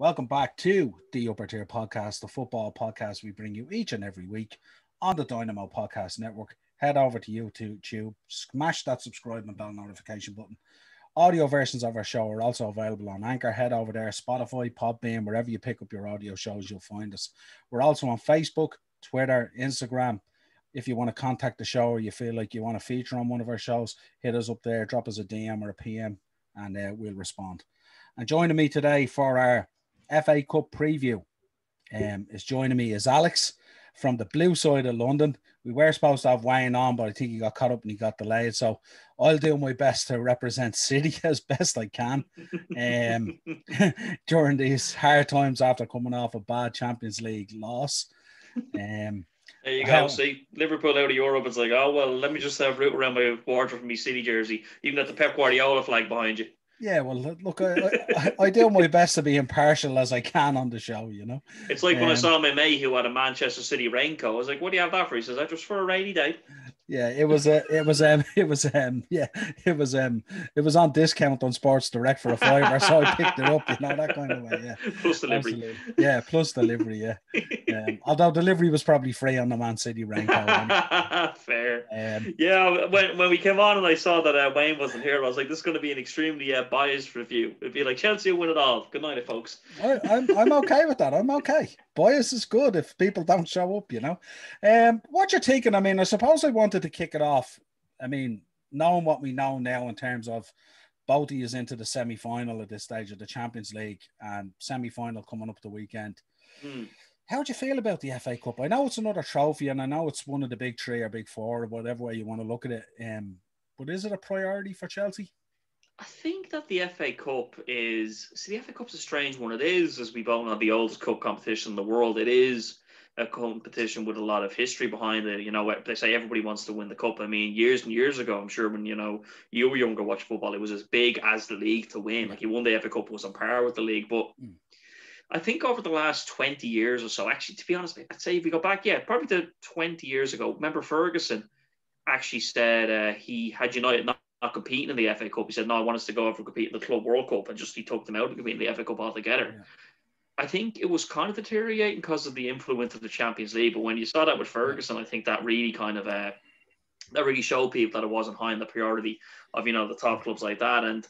Welcome back to the Upper Tier Podcast, the football podcast we bring you each and every week on the Dynamo Podcast Network. Head over to YouTube, smash that subscribe and bell notification button. Audio versions of our show are also available on Anchor. Head over there, Spotify, Podbean, wherever you pick up your audio shows, you'll find us. We're also on Facebook, Twitter, Instagram. If you want to contact the show or you feel like you want to feature on one of our shows, hit us up there, drop us a DM or a PM, and uh, we'll respond. And joining me today for our FA Cup preview um, is joining me is Alex from the blue side of London. We were supposed to have Wayne on, but I think he got caught up and he got delayed. So I'll do my best to represent City as best I can um, during these hard times after coming off a bad Champions League loss. Um, there you go. See, Liverpool out of Europe. It's like, oh well, let me just have root around my wardrobe from my City jersey. Even got the Pep Guardiola flag behind you. Yeah, well, look, I, I, I, do my best to be impartial as I can on the show, you know. It's like um, when I um, saw my mate who had a Manchester City raincoat. I was like, "What do you have that for?" He says, "I just for a rainy day." Yeah, it was a, it was um, it was um, yeah, it was um, it was on discount on Sports Direct for a fiver, so I picked it up, you know, that kind of way. Yeah, plus delivery. Absolutely. Yeah, plus delivery. Yeah, um, although delivery was probably free on the Man City raincoat. Fair. Um, yeah, when when we came on and I saw that uh, Wayne wasn't here, I was like, this is going to be an extremely uh, biased review. It'd be like Chelsea win it all. Good night, folks. I, I'm I'm okay with that. I'm okay. Bias is good if people don't show up, you know. Um, what you're taking? I mean, I suppose I wanted to kick it off. I mean, knowing what we know now in terms of Boaty is into the semi final at this stage of the Champions League and semi final coming up the weekend. Mm. How do you feel about the FA Cup? I know it's another trophy and I know it's one of the big three or big four or whatever way you want to look at it. Um, but is it a priority for Chelsea? I think that the FA Cup is see the FA Cup's a strange one. It is, as we both know, the oldest cup competition in the world. It is a competition with a lot of history behind it. You know, they say everybody wants to win the cup. I mean, years and years ago, I'm sure when you know you were younger, watch football, it was as big as the league to win. Like you won the FA Cup was on par with the league, but. Mm. I think over the last 20 years or so, actually, to be honest, I'd say if we go back, yeah, probably to 20 years ago, remember Ferguson actually said uh, he had United not competing in the FA Cup. He said, "No, I want us to go over and compete in the Club World Cup," and just he took them out and compete in the FA Cup altogether. Yeah. I think it was kind of deteriorating because of the influence of the Champions League. But when you saw that with Ferguson, I think that really kind of uh, that really showed people that it wasn't high in the priority of you know the top clubs like that. And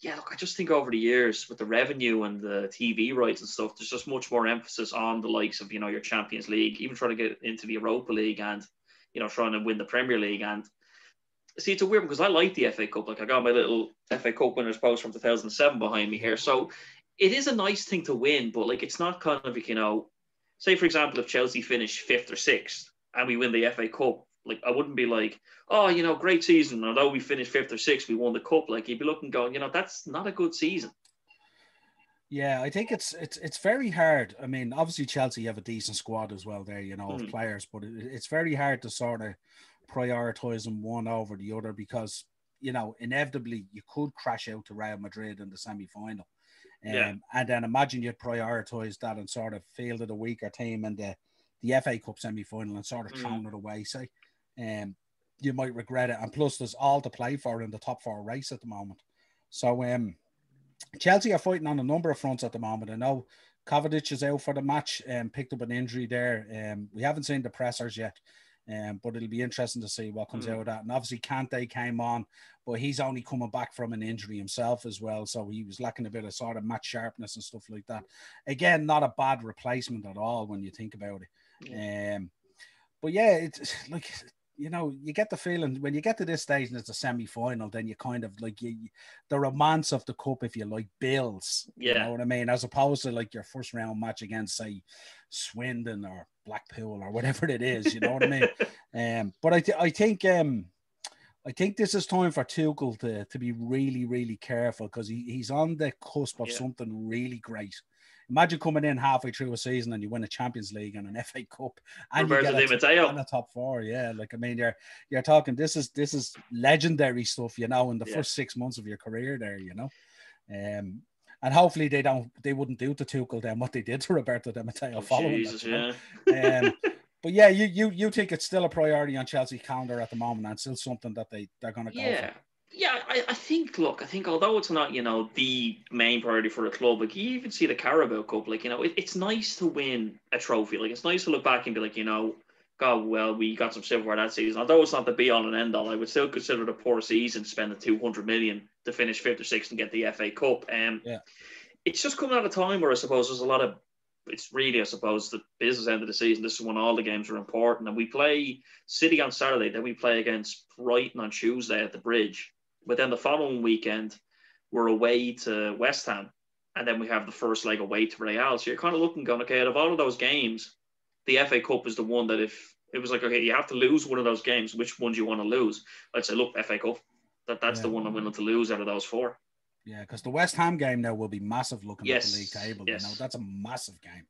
yeah, look, I just think over the years with the revenue and the TV rights and stuff, there's just much more emphasis on the likes of you know your Champions League, even trying to get into the Europa League and you know trying to win the Premier League and see, it's a weird because I like the FA Cup. Like I got my little FA Cup winners post from 2007 behind me here. So it is a nice thing to win, but like it's not kind of you know, say for example, if Chelsea finish fifth or sixth and we win the FA Cup, like I wouldn't be like, oh, you know, great season. Although we finished fifth or sixth, we won the cup. Like you'd be looking, going, you know, that's not a good season. Yeah, I think it's it's it's very hard. I mean, obviously Chelsea have a decent squad as well there, you know, of mm. players, but it, it's very hard to sort of prioritizing one over the other because you know inevitably you could crash out to Real Madrid in the semi final. Um, yeah. And then imagine you prioritize that and sort of fielded a weaker team in the, the FA Cup semi final and sort of mm. thrown it away, say. Um, you might regret it. And plus, there's all to play for in the top four race at the moment. So, um, Chelsea are fighting on a number of fronts at the moment. I know Kovacic is out for the match and um, picked up an injury there. Um, we haven't seen the pressers yet. Um, but it'll be interesting to see what comes mm. out of that. And obviously, Kante came on, but he's only coming back from an injury himself as well. So he was lacking a bit of sort of match sharpness and stuff like that. Again, not a bad replacement at all when you think about it. Yeah. Um, but yeah, it's like you know, you get the feeling when you get to this stage and it's a semi final, then you kind of like you, the romance of the cup, if you like, builds. Yeah. You know what I mean? As opposed to like your first round match against, say, Swindon or Blackpool or whatever it is. You know what I mean? Um, but I, th- I think um, I think this is time for Tuchel to, to be really, really careful because he, he's on the cusp of yeah. something really great. Imagine coming in halfway through a season and you win a Champions League and an FA Cup and Roberto you get a, the top four. Yeah, like I mean, you're you're talking. This is this is legendary stuff, you know, in the yeah. first six months of your career there, you know. Um, and hopefully they don't they wouldn't do to Tuchel then what they did to Roberto Di Matteo oh, following Jesus, that. Yeah. um, but yeah, you you you think it's still a priority on Chelsea calendar at the moment and still something that they they're going to go yeah. for. Yeah, I, I think. Look, I think although it's not you know the main priority for the club, like you even see the Carabao Cup, like you know it, it's nice to win a trophy. Like it's nice to look back and be like, you know, God, well, we got some silverware that season. Although it's not the be all and end all, I would still consider it a poor season spending two hundred million to finish fifth or sixth and get the FA Cup. Um, yeah. it's just coming at a time where I suppose there's a lot of it's really, I suppose, the business end of the season. This is when all the games are important. And we play City on Saturday, then we play against Brighton on Tuesday at the bridge. But then the following weekend, we're away to West Ham. And then we have the first leg away to Real. So you're kind of looking, going, okay, out of all of those games, the FA Cup is the one that if it was like, okay, you have to lose one of those games, which one do you want to lose? I'd say, look, FA Cup. That, that's yeah. the one I'm willing to lose out of those four. Yeah, because the West Ham game now will be massive looking yes. at the league table. Yes. You know, that's a massive game.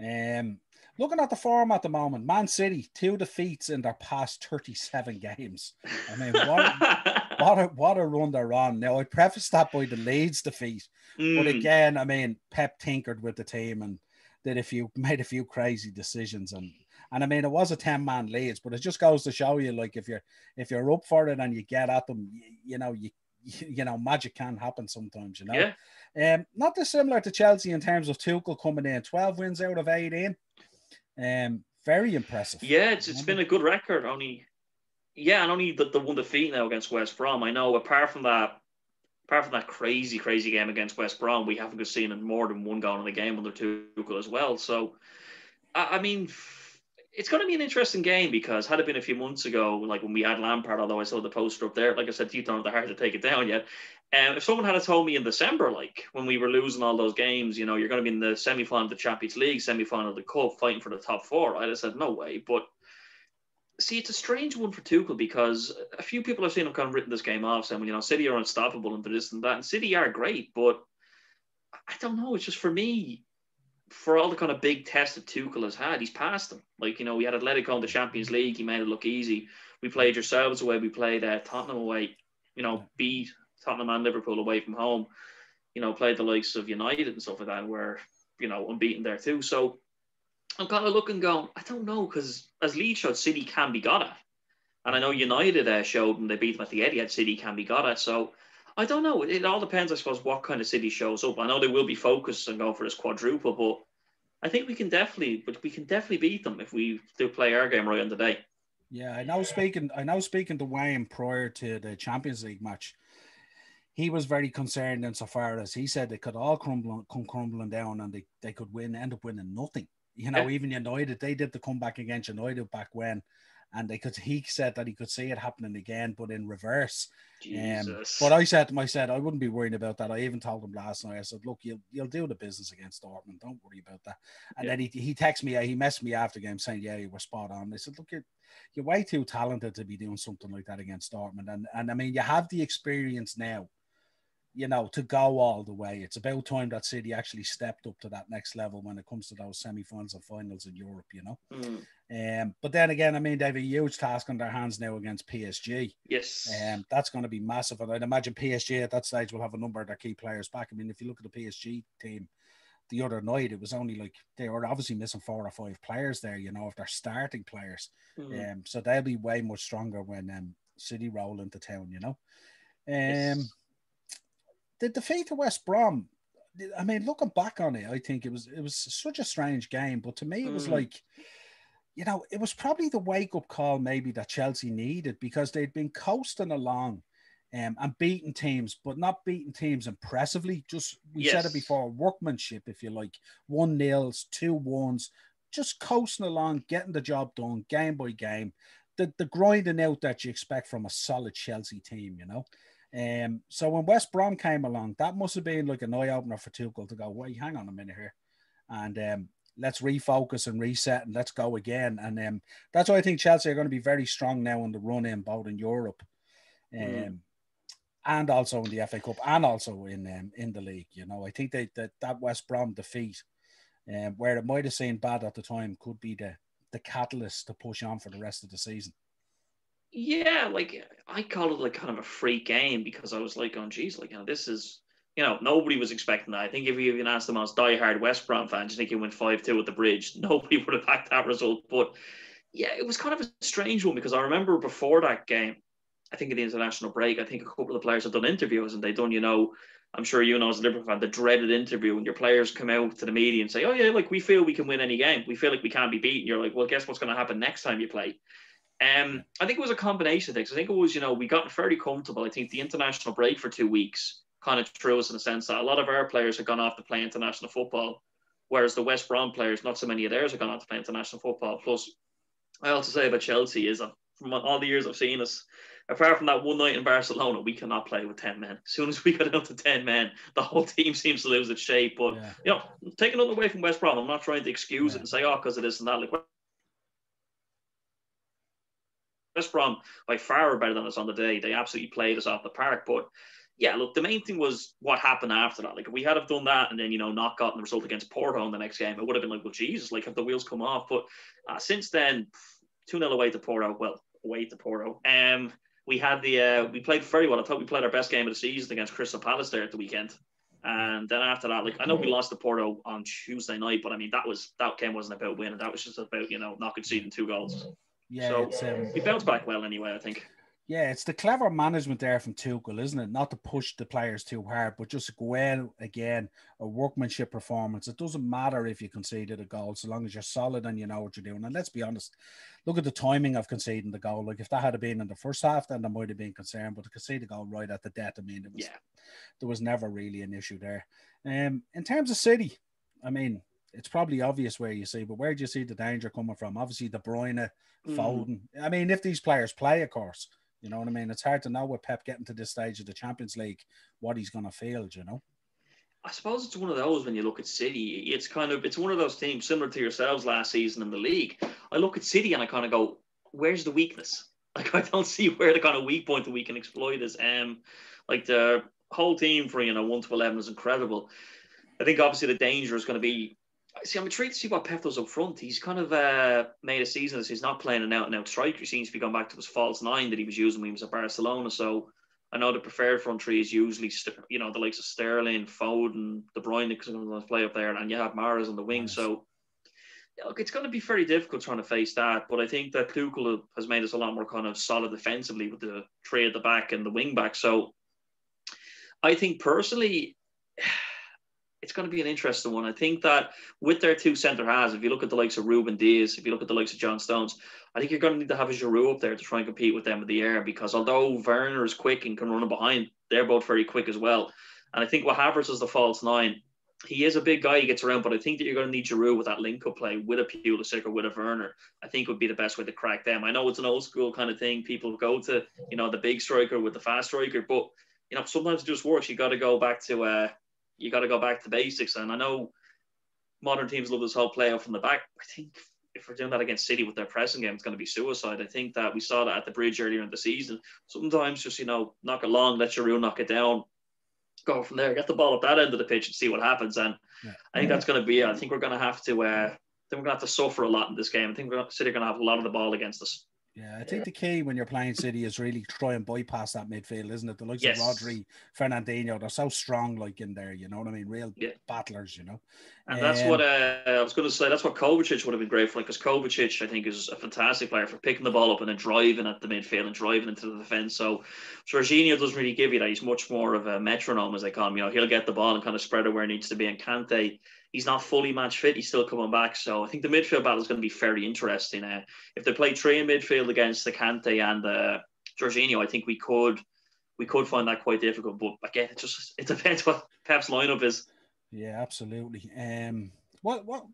Um, looking at the form at the moment, Man City two defeats in their past thirty-seven games. I mean, what what a, what a run they're on. Now I preface that by the Leeds defeat, mm. but again, I mean, Pep tinkered with the team and did a few made a few crazy decisions and. And I mean, it was a ten-man Leeds, but it just goes to show you, like, if you're if you're up for it and you get at them, you, you know, you you know, magic can happen sometimes, you know. Yeah. Um, not dissimilar to Chelsea in terms of Tuchel coming in, 12 wins out of 18. Um, very impressive. Yeah, it's, it's been a good record. Only, yeah, and only the, the one defeat now against West Brom. I know, apart from that, apart from that crazy, crazy game against West Brom, we haven't seen more than one goal in the game under Tuchel as well. So, I, I mean, it's going to be an interesting game because had it been a few months ago, like when we had Lampard, although I saw the poster up there, like I said, you don't have the heart to take it down yet. And um, if someone had told me in December, like when we were losing all those games, you know, you're going to be in the semi final of the Champions League, semi final of the Cup, fighting for the top four, I'd have said no way. But see, it's a strange one for Tuchel because a few people have seen him kind of written this game off, saying, well, you know, City are unstoppable and this and that, and City are great, but I don't know. It's just for me, for all the kind of big tests that Tuchel has had, he's passed them. Like, you know, we had Atletico in the Champions League, he made it look easy. We played yourselves away, we played uh, Tottenham away, you know, beat Tottenham and Liverpool away from home, you know, played the likes of United and stuff like that, where, you know, unbeaten there too. So I'm kind of looking going, I don't know, because as Leeds showed, City can be got at. And I know United uh, showed them, they beat them at the Etihad, City can be got at. So I don't know. It all depends, I suppose, what kind of city shows up. I know they will be focused and go for this quadruple, but I think we can definitely, but we can definitely beat them if we do play our game right on the day. Yeah, I know. Speaking, I know. Speaking to Wayne prior to the Champions League match, he was very concerned insofar as he said they could all crumble, come crumbling down, and they, they could win, end up winning nothing. You know, yeah. even United, they did the comeback against United back when, and they could he said that he could see it happening again, but in reverse. Um, but I said to him, I said I wouldn't be worrying about that. I even told him last night. I said, look, you'll you'll do the business against Dortmund. Don't worry about that. And yeah. then he he texted me, he messed me after game saying, yeah, you were spot on. I said, look, you're you're way too talented to be doing something like that against Dortmund. And and I mean, you have the experience now you know, to go all the way. It's about time that City actually stepped up to that next level when it comes to those semi-finals and finals in Europe, you know. Mm. Um, but then again, I mean, they have a huge task on their hands now against PSG. Yes. Um, that's going to be massive. And I'd imagine PSG at that stage will have a number of their key players back. I mean, if you look at the PSG team the other night, it was only like they were obviously missing four or five players there, you know, if they're starting players. Mm. Um, so they'll be way much stronger when um, City roll into town, you know. Um, yes the defeat of West Brom. I mean, looking back on it, I think it was it was such a strange game. But to me, it was mm. like, you know, it was probably the wake up call maybe that Chelsea needed because they'd been coasting along. Um, and beating teams, but not beating teams impressively. Just we yes. said it before, workmanship, if you like, one nils, two ones, just coasting along, getting the job done, game by game. The the grinding out that you expect from a solid Chelsea team, you know. Um, so when West Brom came along, that must have been like an eye opener for Tuchel to go, wait, hang on a minute here. And um, let's refocus and reset and let's go again. And um, that's why I think Chelsea are going to be very strong now in the run in both in Europe um, mm. and also in the FA Cup and also in um, in the league. You know, I think they, that that West Brom defeat, um, where it might have seemed bad at the time, could be the the catalyst to push on for the rest of the season. Yeah, like I call it like kind of a free game because I was like, oh, geez, like, you know, this is, you know, nobody was expecting that. I think if you even asked the most diehard West Brom fans, you think you went 5 2 at the bridge, nobody would have backed that result. But yeah, it was kind of a strange one because I remember before that game, I think in the international break, I think a couple of the players have done interviews and they've done, you know, I'm sure you know as a Liverpool fan, the dreaded interview when your players come out to the media and say, "Oh yeah, like we feel we can win any game. We feel like we can't be beaten." You're like, "Well, guess what's going to happen next time you play?" Um, I think it was a combination of things. I think it was, you know, we got fairly comfortable. I think the international break for two weeks kind of threw us in the sense that a lot of our players have gone off to play international football, whereas the West Brom players, not so many of theirs, have gone off to play international football. Plus, I also say about Chelsea is that from all the years I've seen us, apart from that one night in Barcelona, we cannot play with 10 men. As soon as we get down to 10 men, the whole team seems to lose its shape. But, yeah. you know, taking nothing away from West Brom, I'm not trying to excuse yeah. it and say, oh, because of this and that. Like, West Brom by far are better than us on the day. They absolutely played us off the park. But yeah, look, the main thing was what happened after that. Like, if we had have done that and then, you know, not gotten the result against Porto in the next game, it would have been like, well, Jesus, like, have the wheels come off? But uh, since then, 2 0 away to Porto. Well, away to Porto. Um, we had the uh, we played very well. I thought we played our best game of the season against Crystal Palace there at the weekend. And then after that, like I know we lost to Porto on Tuesday night, but I mean that was that game wasn't about winning. That was just about you know not conceding two goals. Yeah, so um, we bounced back well anyway. I think. Yeah, it's the clever management there from Tuchel, isn't it? Not to push the players too hard, but just go in again, a workmanship performance. It doesn't matter if you conceded a goal, so long as you're solid and you know what you're doing. And let's be honest, look at the timing of conceding the goal. Like if that had been in the first half, then there might have been concern. But to concede the goal right at the death, I mean, it was yeah. there was never really an issue there. Um, in terms of City, I mean, it's probably obvious where you see, but where do you see the danger coming from? Obviously, De Bruyne, mm. Foden. I mean, if these players play, of course, you know what I mean. It's hard to know with Pep getting to this stage of the Champions League what he's going to feel. You know. I suppose it's one of those when you look at City, it's kind of it's one of those teams similar to yourselves last season in the league. I look at City and I kind of go, where's the weakness? Like I don't see where the kind of weak point that we can exploit is. Um, like the whole team for you know one to eleven is incredible. I think obviously the danger is going to be. See, I'm intrigued to see what Pep does up front. He's kind of uh, made a season as he's not playing an out and out striker. He seems to be going back to his false nine that he was using when he was at Barcelona. So I know the preferred front three is usually, you know, the likes of Sterling, Foden, De Bruyne, because going to play up there, and you have Mahrez on the wing. Nice. So, look, it's going to be very difficult trying to face that. But I think that Tuchel has made us a lot more kind of solid defensively with the three at the back and the wing back. So, I think personally, it's going to be an interesting one. I think that with their two centre halves, if you look at the likes of Ruben Dias, if you look at the likes of John Stones, I think you're going to need to have a Giroud up there to try and compete with them in the air because although Werner is quick and can run behind, they're both very quick as well. And I think what Havertz is the false nine. He is a big guy, he gets around, but I think that you're going to need Giroud with that link up play with a Pulisic or with a Werner. I think would be the best way to crack them. I know it's an old school kind of thing. People go to, you know, the big striker with the fast striker, but you know, sometimes it just works. You got to go back to uh, you got to go back to basics. And I know modern teams love this whole play playoff from the back. I think if we're doing that against City with their pressing game, it's going to be suicide. I think that we saw that at the bridge earlier in the season. Sometimes just, you know, knock it long, let your real knock it down, go from there, get the ball at that end of the pitch and see what happens. And yeah. I think that's going to be it. I think we're going to have to, uh, I think we're going to have to suffer a lot in this game. I think we're City are going to have a lot of the ball against us. Yeah, I think the key when you're playing City is really try and bypass that midfield, isn't it? The likes yes. of Rodri, Fernandinho, they're so strong, like in there. You know what I mean? Real yeah. battlers, you know. And um, that's what uh, I was going to say. That's what Kovacic would have been great for, like, because Kovacic, I think, is a fantastic player for picking the ball up and then driving at the midfield and driving into the defense. So Jorginho doesn't really give you that. He's much more of a metronome, as they call him. You know, he'll get the ball and kind of spread it where it needs to be. And Kante he's not fully match fit. He's still coming back. So I think the midfield battle is going to be very interesting. Uh, if they play three in midfield against the Kante and uh, Jorginho, I think we could we could find that quite difficult. But again, it just it depends what Pep's lineup is. Yeah, absolutely. Um, what what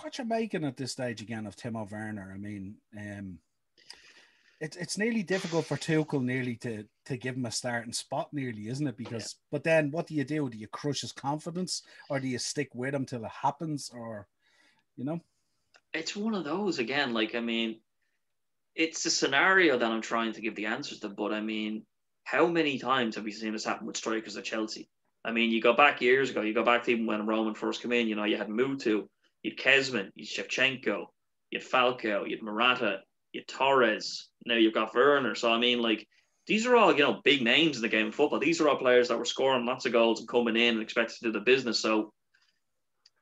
what you're making at this stage again of Timo Werner? I mean, um, it's it's nearly difficult for Tuchel nearly to to give him a starting spot, nearly, isn't it? Because yeah. but then what do you do? Do you crush his confidence, or do you stick with him till it happens, or you know? It's one of those again. Like I mean, it's a scenario that I'm trying to give the answers to, but I mean, how many times have we seen this happen with strikers at Chelsea? I mean, you go back years ago. You go back to even when Roman first came in. You know, you had Mutu, you had Kezman, you had Shevchenko, you had Falcao, you had Morata, you Torres. Now you've got Werner. So I mean, like these are all you know big names in the game of football. These are all players that were scoring lots of goals and coming in and expected to do the business. So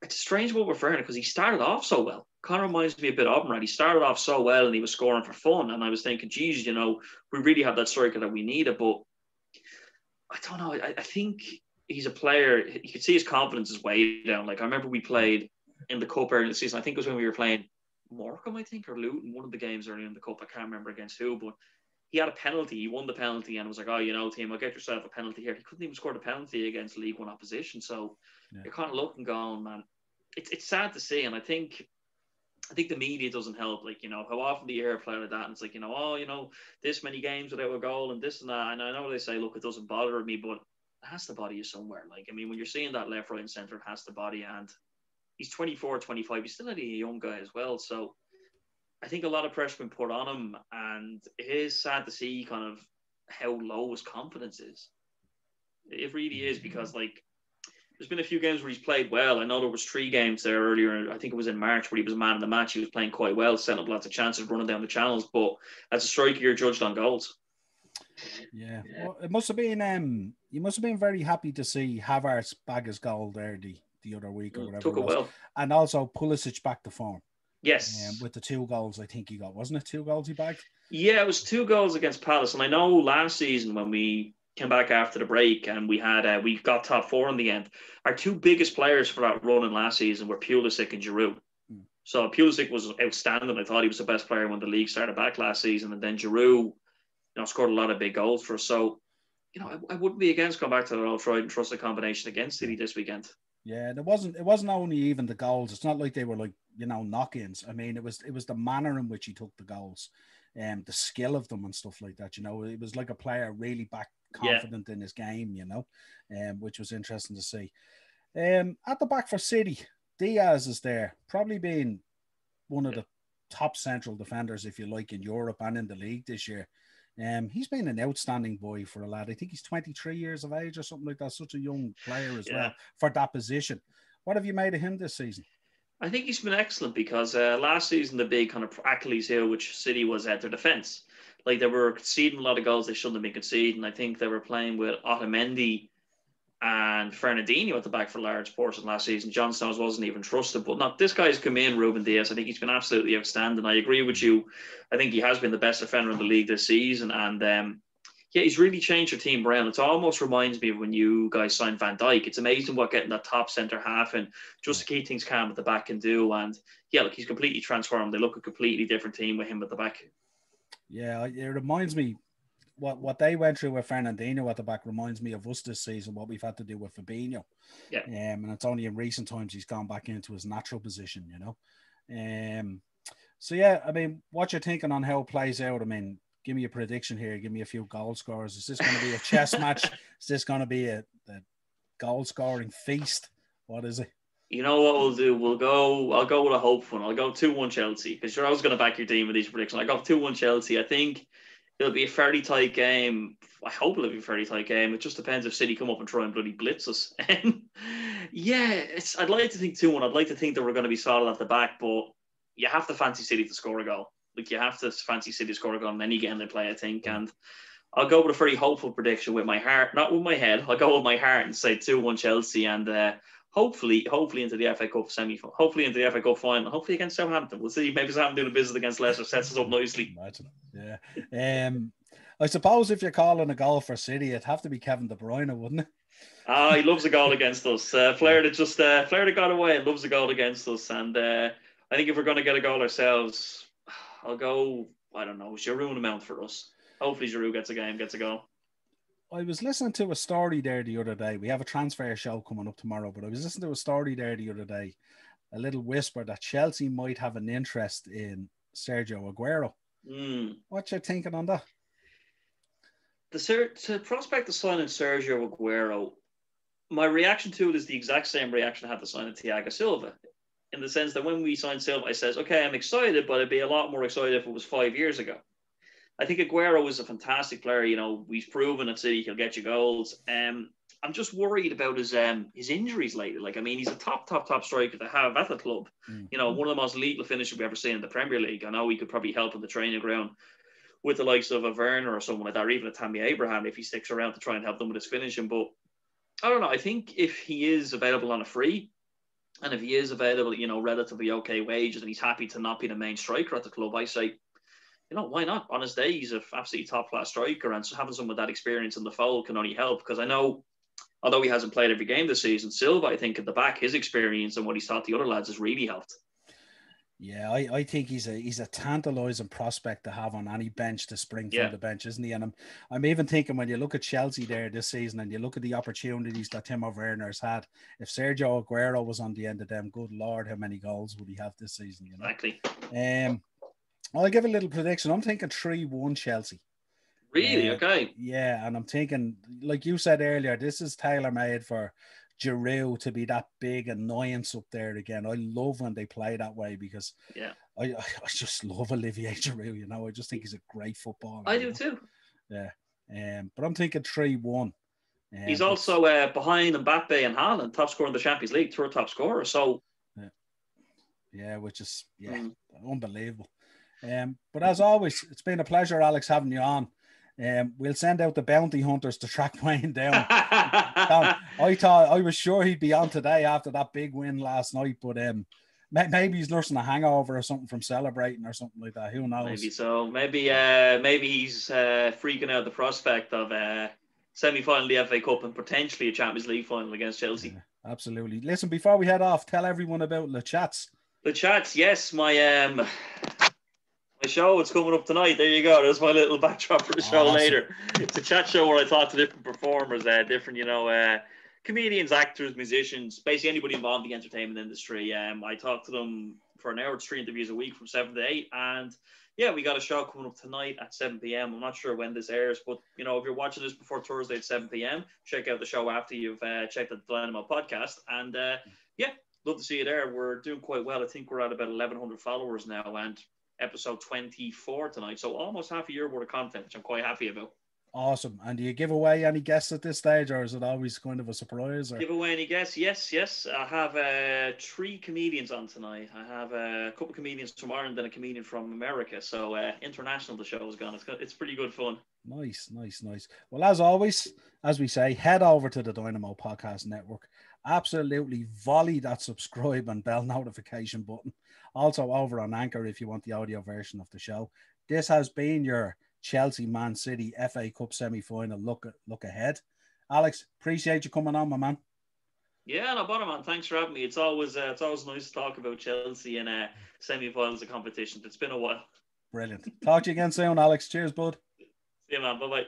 it's strange what we're Werner because he started off so well. kind of reminds me a bit of him, right? He started off so well and he was scoring for fun. And I was thinking, geez, you know, we really have that striker that we needed. But I don't know. I, I think he's a player. You could see his confidence is way down. Like I remember we played in the cup earlier in the season. I think it was when we were playing Morecambe, I think, or Luton, one of the games earlier in the cup. I can't remember against who, but he had a penalty. He won the penalty and was like, "Oh, you know, team, I'll get yourself a penalty here." He couldn't even score the penalty against League One opposition. So yeah. you're kind of looking, going, man, it's it's sad to see, and I think. I think the media doesn't help. Like, you know, how often do you hear a player like that? And it's like, you know, oh, you know, this many games without a goal and this and that. And I know they say, look, it doesn't bother me, but it has to bother you somewhere. Like, I mean, when you're seeing that left, right, and center, it has to body. And he's 24, 25. He's still a young guy as well. So I think a lot of pressure been put on him, and it is sad to see kind of how low his confidence is. It really is because like there's been a few games where he's played well. I know there was three games there earlier. I think it was in March where he was a man of the match. He was playing quite well, setting up lots of chances, running down the channels. But as a striker, you're judged on goals. Yeah, well, it must have been. Um, you must have been very happy to see Havertz bag his goal there the, the other week or mm, whatever. Took it, well, and also Pulisic back to form. Yes. Um, with the two goals, I think he got, wasn't it? Two goals he bagged? Yeah, it was two goals against Palace. And I know last season when we came back after the break and we had uh, we got top four in the end. Our two biggest players for that run in last season were Pulisic and Giroud. Mm. So Pulisic was outstanding. I thought he was the best player when the league started back last season, and then Giroud, you know, scored a lot of big goals for us. So, you know, I, I wouldn't be against going back to the old Tried and trusted combination against City this weekend. Yeah, and it wasn't it wasn't only even the goals. It's not like they were like you know knock-ins. I mean, it was it was the manner in which he took the goals, and um, the skill of them and stuff like that. You know, it was like a player really back confident yeah. in his game. You know, um, which was interesting to see. Um, at the back for City, Dias is there, probably being one of the top central defenders, if you like, in Europe and in the league this year. Um, he's been an outstanding boy for a lad. I think he's 23 years of age or something like that. Such a young player as yeah. well for that position. What have you made of him this season? I think he's been excellent because uh, last season the big kind of Achilles heel, which City was at their defence. Like they were conceding a lot of goals they shouldn't have been conceding. I think they were playing with Otamendi and Fernandinho at the back for large portion last season. John Stones wasn't even trusted, but not this guy's come in, Ruben Dias. I think he's been absolutely outstanding. I agree with you. I think he has been the best defender in the league this season, and um, yeah, he's really changed your team around. It almost reminds me of when you guys signed Van Dijk. It's amazing what getting that top centre half and just to keep things calm at the back can do. And yeah, look, he's completely transformed. They look a completely different team with him at the back. Yeah, it reminds me what what they went through with Fernandinho at the back reminds me of us this season. What we've had to do with Fabinho, yeah. Um, and it's only in recent times he's gone back into his natural position, you know. Um, so yeah, I mean, what you're thinking on how it plays out? I mean, give me a prediction here. Give me a few goal scorers. Is this going to be a chess match? Is this going to be a, a goal scoring feast? What is it? You know what we'll do? We'll go. I'll go with a hope one. I'll go two one Chelsea because you're always going to back your team with these predictions. I go two one Chelsea. I think it'll be a fairly tight game. I hope it'll be a fairly tight game. It just depends if City come up and try and bloody blitz us. yeah, it's. I'd like to think two one. I'd like to think that we're going to be solid at the back, but you have to fancy City to score a goal. Like you have to fancy City to score a goal in any game they play. I think, and I'll go with a very hopeful prediction with my heart, not with my head. I'll go with my heart and say two one Chelsea, and uh, hopefully, hopefully into the FA Cup semi, hopefully into the FA Cup final, hopefully against Southampton. We'll see. Maybe Southampton doing a visit against Leicester sets us up nicely. Imagine. Yeah. Um, I suppose if you're calling a goal for City, it'd have to be Kevin De Bruyne, wouldn't it? Ah, he loves a goal against us. Uh, Flair that just uh, Flair that got away and loves a goal against us. And uh, I think if we're going to get a goal ourselves, I'll go. I don't know. Giroud amount for us. Hopefully, Giroud gets a game, gets a goal. I was listening to a story there the other day. We have a transfer show coming up tomorrow, but I was listening to a story there the other day. A little whisper that Chelsea might have an interest in Sergio Aguero. Mm. What you thinking on that? The, the prospect of signing Sergio Aguero, my reaction to it is the exact same reaction I had to sign Thiago Silva. In the sense that when we signed Silva, I says, okay, I'm excited, but I'd be a lot more excited if it was five years ago. I think Aguero is a fantastic player. You know, he's proven at City he'll get you goals. Um, I'm just worried about his um his injuries lately. Like, I mean, he's a top, top, top striker to have at the club. Mm. You know, one of the most lethal finishers we've ever seen in the Premier League. I know he could probably help in the training ground with the likes of a Werner or someone like that, or even a Tammy Abraham if he sticks around to try and help them with his finishing. But I don't know. I think if he is available on a free, And if he is available, you know, relatively okay wages and he's happy to not be the main striker at the club, I say, you know, why not? On his day, he's a absolutely top class striker, and so having someone with that experience in the fold can only help. Because I know, although he hasn't played every game this season, Silva, I think at the back, his experience and what he's taught the other lads has really helped. Yeah, I, I think he's a he's a tantalizing prospect to have on any bench to spring from yeah. the bench, isn't he? And I'm I'm even thinking when you look at Chelsea there this season and you look at the opportunities that Timo Werner's had, if Sergio Aguero was on the end of them, good lord, how many goals would he have this season? You know? Exactly. Um, I'll give a little prediction. I'm thinking three one Chelsea. Really? Uh, okay. Yeah, and I'm thinking, like you said earlier, this is tailor made for Giroud to be that big annoyance up there again. I love when they play that way because yeah, I I just love Olivier Giroud. You know, I just think he's a great footballer. I do too. Yeah, um, but I'm thinking three one. Um, he's also uh, behind Mbappe and Haaland, top scorer in the Champions League, third top scorer. So yeah, yeah which is yeah, mm. unbelievable. Um, but as always, it's been a pleasure, Alex, having you on. Um, we'll send out the bounty hunters to track Wayne down. I thought I was sure he'd be on today after that big win last night, but um, maybe he's nursing a hangover or something from celebrating or something like that. Who knows? Maybe so. Maybe uh, maybe he's uh, freaking out the prospect of uh, semi-final the FA Cup and potentially a Champions League final against Chelsea. Yeah, absolutely. Listen, before we head off, tell everyone about the chats. The chats, yes, my um my show. It's coming up tonight. There you go. There's my little backdrop for the show awesome. later. It's a chat show where I talk to different performers, uh, different, you know, uh, comedians, actors, musicians, basically anybody involved in the entertainment industry. Um, I talk to them for an hour, three interviews a week from seven to eight, and yeah, we got a show coming up tonight at 7 p.m. I'm not sure when this airs, but you know, if you're watching this before Thursday at 7 p.m., check out the show after you've uh, checked out the Dynamo podcast. And uh, yeah, love to see you there. We're doing quite well. I think we're at about 1,100 followers now, and episode 24 tonight. So almost half a year worth of content, which I'm quite happy about. Awesome. And do you give away any guests at this stage, or is it always kind of a surprise? Or? Give away any guests? Yes, yes. I have uh, three comedians on tonight. I have uh, a couple comedians from Ireland and a comedian from America. So uh, international, the show has gone. It's, it's pretty good fun. Nice, nice, nice. Well, as always, as we say, head over to the Dynamo Podcast Network. Absolutely volley that subscribe and bell notification button. Also over on Anchor if you want the audio version of the show. This has been your Chelsea Man City FA Cup semi final look look ahead. Alex, appreciate you coming on, my man. Yeah, no bother, man. Thanks for having me. It's always uh, it's always nice to talk about Chelsea and uh, semi-finals of competition. It's been a while. Brilliant. Talk to you again soon, Alex. Cheers, bud. See you, man. Bye bye.